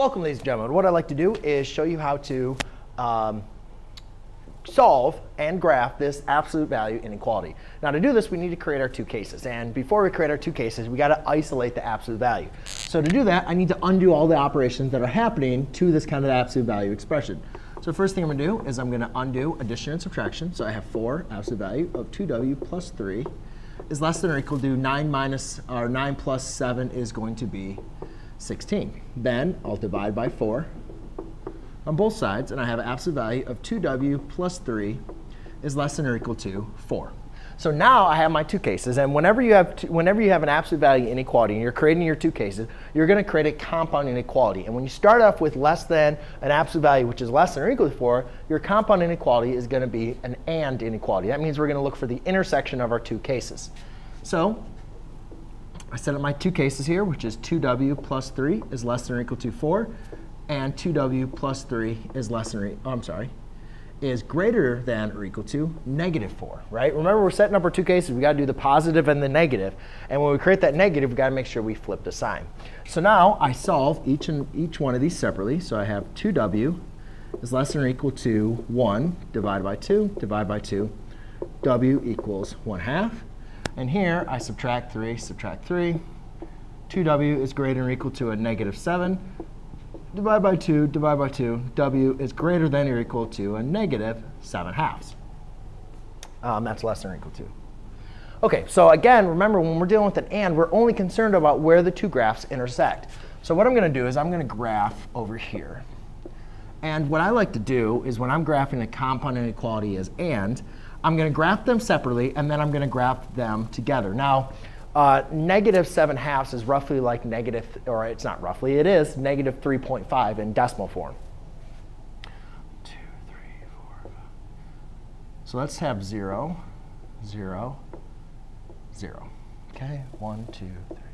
Welcome, ladies and gentlemen. What I'd like to do is show you how to um, solve and graph this absolute value inequality. Now to do this, we need to create our two cases. And before we create our two cases, we got to isolate the absolute value. So to do that, I need to undo all the operations that are happening to this kind of absolute value expression. So first thing I'm going to do is I'm going to undo addition and subtraction. So I have 4 absolute value of 2w plus 3 is less than or equal to 9 minus, or 9 plus 7 is going to be 16. Then I'll divide by 4 on both sides, and I have an absolute value of 2w plus 3 is less than or equal to 4. So now I have my two cases, and whenever you have two, whenever you have an absolute value inequality and you're creating your two cases, you're going to create a compound inequality. And when you start off with less than an absolute value, which is less than or equal to 4, your compound inequality is going to be an AND inequality. That means we're going to look for the intersection of our two cases. So I set up my two cases here, which is 2w plus 3 is less than or equal to 4, and 2w plus 3 is less than or, oh, I'm sorry, is greater than or equal to negative 4, right? Remember, we're setting up our two cases. we got to do the positive and the negative. And when we create that negative, we got to make sure we flip the sign. So now I solve each, and each one of these separately. So I have 2w is less than or equal to 1 divided by 2 divided by 2. w equals 1 half. And here, I subtract 3, subtract 3. 2w is greater than or equal to a negative 7. Divide by 2, divide by 2. w is greater than or equal to a negative 7 halves. Um, that's less than or equal to. OK, so again, remember, when we're dealing with an and, we're only concerned about where the two graphs intersect. So what I'm going to do is I'm going to graph over here. And what I like to do is when I'm graphing a compound inequality as and, I'm going to graph them separately, and then I'm going to graph them together. Now, uh, negative 7 halves is roughly like negative, or it's not roughly, it is negative 3.5 in decimal form. So let's have 0, 0, 0. Okay, 1, 2, 3.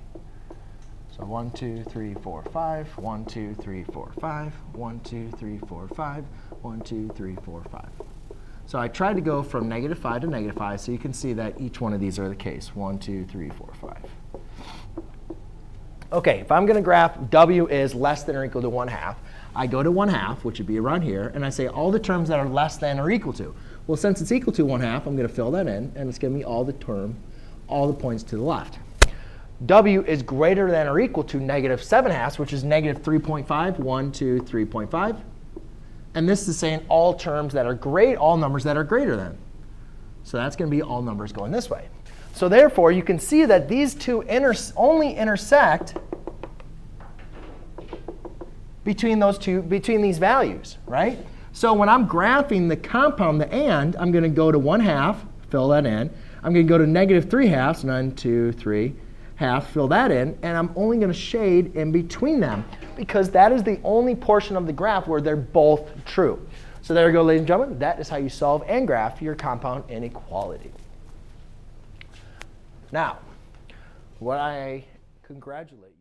So 1, 2, 3, 4, 5, 1, 2, 3, 4, 5, 1, 2, 3, 4, 5, 1, 2, 3, 4, 5. So I tried to go from negative 5 to negative 5, so you can see that each one of these are the case. 1, 2, 3, 4, 5. OK, if I'm going to graph w is less than or equal to 1 half, I go to 1 half, which would be around here, and I say all the terms that are less than or equal to. Well, since it's equal to 1 half, I'm going to fill that in, and it's giving me all the term, all the points to the left. W is greater than or equal to negative 7 halves, which is negative 3.5, 1, 2, 3.5. And this is saying all terms that are great, all numbers that are greater than. So that's going to be all numbers going this way. So therefore, you can see that these two inter only intersect between those two, between these values, right? So when I'm graphing the compound, the and, I'm going to go to 1 half, fill that in. I'm going to go to negative 3 halves, 1, 2, 3, half, fill that in, and I'm only going to shade in between them because that is the only portion of the graph where they're both true. So there you go, ladies and gentlemen. That is how you solve and graph your compound inequality. Now, what I congratulate